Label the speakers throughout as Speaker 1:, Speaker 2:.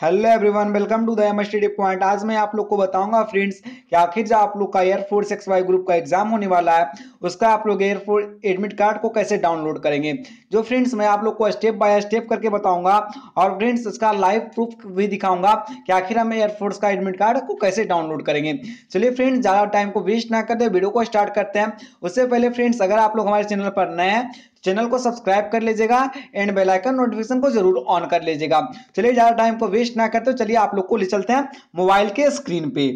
Speaker 1: Hello everyone welcome to the M point आज मैं आप लोग को बताऊँगा फ्रेंड्स कि आखिर जो आप लोग का air force X Y group का एग्ज़ाम होने वाला है, उसका आप लोग एयरफोर्स एडमिट कार्ड को कैसे डाउनलोड करेंगे? जो फ्रेंड्स मैं आप लोग को स्टेप बाय स्टेप करके बताऊँगा और फ्रेंड्स उसका लाइव प्रूफ भी दिखाऊँगा कि आखिर हम एयरफोर्स का एडमिट कार्ड को कैसे डाउनलोड करेंगे। चलिए फ्रेंड्स ज़्यादा टाइम को वेस्ट ना करते वीडियो को स्टार्ट करते हैं। उससे पहले फ्रेंड्स अगर आप लोग हमारे चैनल पर नए हैं चैनल को सब्सक्राइब कर लीजिएगा एंड बेलाइकन नोटिफिकेशन को ज़रूर ऑन कर लीजिएगा। चलिए ज़्यादा टाइम को वेस्ट ना करते चलिए आप लोग को ले चलते हैं मोबाइल के स्क्रीन पे।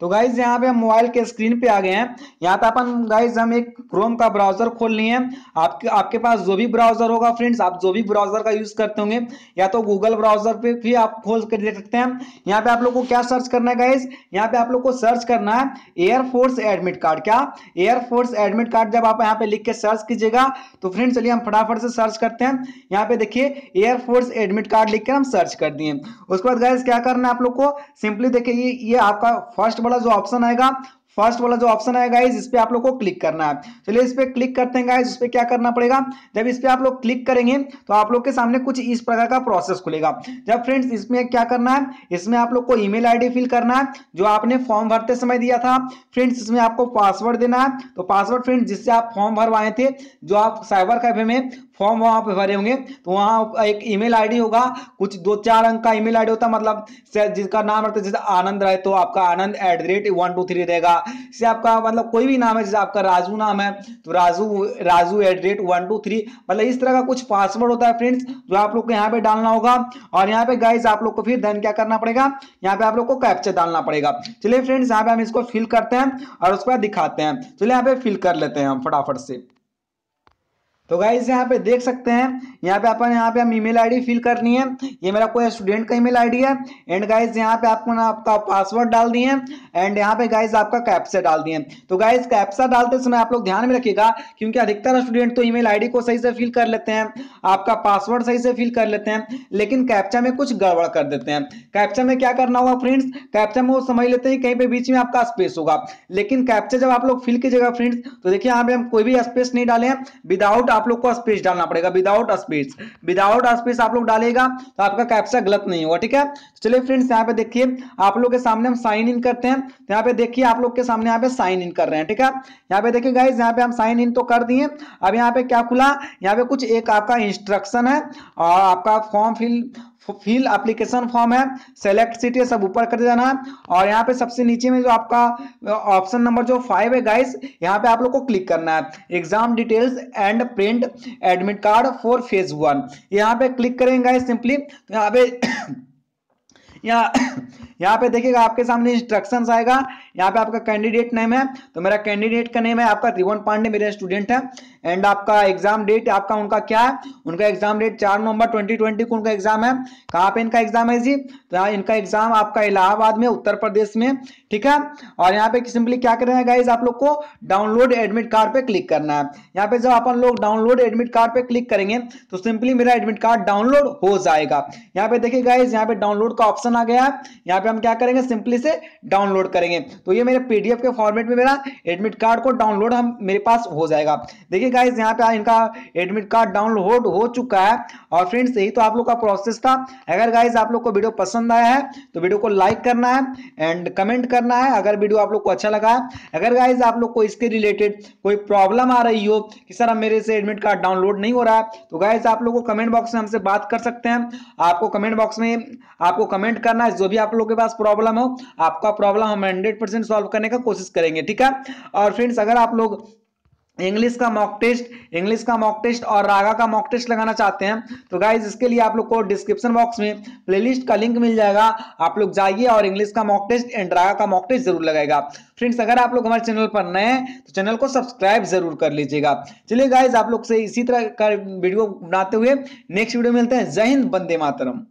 Speaker 1: तो गाइज़ यहाँ पे हम मोबाइल के स्क्रीन पे आ गए हैं। यहाँ पे अपन गाइज़ हम एक क्रोम का ब्राउज़र खोल लिए हैं। आपके आपके पास जो भी ब्राउज़र होगा फ्रेंड्स आप जो भी ब्राउज़र का यूज़ करते होंगे, या तो गूगल ब्राउज़र पे भी आप खोल कर देख सकते हैं। यहाँ पे आप लोग को क्या सर्च करना है गाइज़ यहाँ पे आप लोग को सर्च करना है एयरफोर्स एडमिट कार्ड क्या? एयरफोर्स एडमिट कार्ड जब आप यहाँ पे लिख के सर्च कीजिएगा तो फ्रेंड्स चलिए हम फटाफट से सर्च करते हैं। यहाँ पे देखिए एयरफोर्स एडमिट कार्ड लिख के हम सर्च कर दिए। उसके बाद गाइज़ क्या करना है आप लोग को? सिंपली देखिए, ये आपका फ़र्स्ट वाला जो ऑप्शन आएगा फ़र्स्ट वाला जो ऑप्शन गाइज़ इस पे आप लोग को क्लिक करना है। चलिए इस पे क्लिक करते हैं इस पे क्या करना पड़ेगा? जब इस पे आप लोग क्लिक करेंगे तो आप लोग के सामने कुछ इस प्रकार का प्रोसेस खुलेगा। जब फ्रेंड्स इसमें क्या करना है? इसमें आप लोग को ईमेल आईडी फिल करना है, जो आपने फॉर्म भरते समय दिया था। फ्रेंड्स इसमें आपको पासवर्ड देना है। तो पासवर्ड फ्रेंड्स जिससे आप फॉर्म भरवाए थे, जो आप साइबर कैफ़े में फॉर्म वहाँ पे भरे होंगे तो वहाँ एक ईमेल आईडी होगा, कुछ दो चार अंक का ईमेल आईडी होता मतलब जिसका नाम रहता है, जैसे आनंद रहे तो आपका Anand at the rate one two three रहेगा। जैसे आपका मतलब कोई भी नाम है, जैसे आपका राजू नाम है तो Raju Raju at the rate one two three मतलब इस तरह का कुछ पासवर्ड होता है फ्रेंड्स जो आप लोग को यहाँ पे डालना होगा। और यहाँ पे गाइज़ आप लोग को फिर धन क्या करना पड़ेगा? यहाँ पे आप लोग को कैप्चर डालना पड़ेगा। चलिए फ्रेंड्स यहाँ पे हम इसको फिल करते हैं, और उसके बाद दिखाते हैं। चलिए यहाँ पे फिल कर लेते हैं हम फटाफट से। तो गाइज़ यहाँ पे देख सकते हैं, यहाँ पे अपन, यहाँ पे हम ईमेल आईडी फिल करनी है। ये मेरा कोई स्टूडेंट का ईमेल आईडी है। एंड गाइज़ यहाँ पे आपको ना आपका पासवर्ड डाल दिए एंड यहाँ पे गाइज़ आपका कैप्सा डाल दिए तो गाइज़ कैप्सा डालते समय आप लोग ध्यान में रखिएगा, क्योंकि अधिकतर स्टूडेंट तो ईमेल आईडी को सही से फिल कर लेते हैं, आपका पासवर्ड सही से फिल कर लेते हैं, लेकिन कैप्चा में कुछ गड़बड़ कर देते हैं। कैप्चा में क्या करना होगा फ्रेंड्स कैप्चा में वो समझ लेते हैं कहीं पे बीच में आपका स्पेस होगा। लेकिन कैप्चा जब आप लोग फिल कीजिएगा फ्रेंड्स तो देखिए यहाँ पे हम कोई भी स्पेस नहीं डाले हैं। विदाउट आप लोग को स्पेस डालना पड़ेगा। विदाउट स्पेस विदाउट स्पेस आप लोग डालेगा तो आपका कैप्चा गलत नहीं होगा ठीक है? चलिए फ्रेंड्स यहाँ पे देखिए, आप लोग के सामने हम साइन इन करते हैं। तो यहाँ पे देखिए, आप लोग के सामने यहाँ पे साइन इन कर रहे हैं, ठीक है? यहाँ पे देखिए गाइज़ यहाँ पे हम साइन इन तो कर दिए। अब यहाँ पे क्या खुला? यहाँ पे कुछ एक आपका इंस्ट्रक्शन है, और आपका form fill fill application form है सेलेक्ट सिटी सब ऊपर कर जाना है और यहाँ पे सबसे नीचे में जो आपका ऑप्शन नंबर जो फाइव है गाइस यहाँ पे आप लोग को क्लिक करना है। Exam details and print admit card for phase one यहाँ पे क्लिक करेंगे गाइस सिंपली तो यहाँ पे, यहाँ यहाँ पे देखिएगा, आपके सामने इंस्ट्रक्शन आएगा। यहाँ पे आपका कैंडिडेट नेम है तो मेरा कैंडिडेट का नेम है, आपका त्रिवन पांडे मेरे स्टूडेंट है एंड आपका एग्ज़ाम डेट आपका उनका क्या है? उनका एग्ज़ाम डेट चार नवंबर 2020 को उनका एग्ज़ाम है। कहाँ पे इनका एग्ज़ाम है जी? तो यहाँ इनका एग्ज़ाम आपका इलाहाबाद में, उत्तर प्रदेश में, ठीक है? और यहाँ पे सिंपली क्या करना है गाइज़ आप लोग को डाउनलोड एडमिट कार्ड पे क्लिक करना है। यहाँ पे जब अपन लोग डाउनलोड एडमिट कार्ड पे क्लिक करेंगे तो सिंपली मेरा एडमिट कार्ड डाउनलोड हो जाएगा। यहाँ पे देखिए गाइज़ यहाँ पे डाउनलोड का ऑप्शन आ गया। है यहाँ पे हम क्या करेंगे? सिंपली से डाउनलोड करेंगे। तो ये मेरे पीडीएफ के फॉर्मेट में मेरा एडमिट कार्ड को डाउनलोड हम, मेरे पास हो जाएगा। देखिए गाइज़ यहाँ पे इनका एडमिट कार्ड डाउनलोड हो चुका है। और फ्रेंड्स यही तो आप लोग का प्रोसेस था। अगर गाइज़ आप लोग को वीडियो पसंद आया है तो वीडियो को लाइक करना है एंड कमेंट करना है। अगर वीडियो आप लोग को अच्छा लगा है। अगर गाइज़ आप लोग को इसके रिलेटेड कोई प्रॉब्लम आ रही हो कि सर मेरे से एडमिट कार्ड डाउनलोड नहीं हो रहा है तो गाइज़ आप लोग को कमेंट बॉक्स में हमसे बात कर सकते हैं। आपको कमेंट बॉक्स में, आपको कमेंट करना है। जो भी आप लोग के पास प्रॉब्लम हो, आपका प्रॉब्लम हम हंड्रेड परसेंट सॉल्व करने का कोशिश करेंगे, ठीक है? और फ्रेंड्स अगर आप लोग इंग्लिश का मॉक टेस्ट इंग्लिश का मॉक टेस्ट और रागा का मॉक टेस्ट लगाना चाहते हैं तो गाइज़ इसके लिए आप लोग को डिस्क्रिप्शन बॉक्स में प्लेलिस्ट का लिंक मिल जाएगा। आप लोग जाइए और इंग्लिश का मॉक टेस्ट एंड रागा का मॉक टेस्ट ज़रूर लगाएगा फ्रेंड्स अगर आप लोग हमारे चैनल पर नए हैं तो चैनल को सब्सक्राइब ज़रूर कर लीजिएगा। चलिए गाइज़ आप लोग से इसी तरह का वीडियो बनाते हुए नेक्स्ट वीडियो मिलते हैं। जय हिंद बंदे मातरम।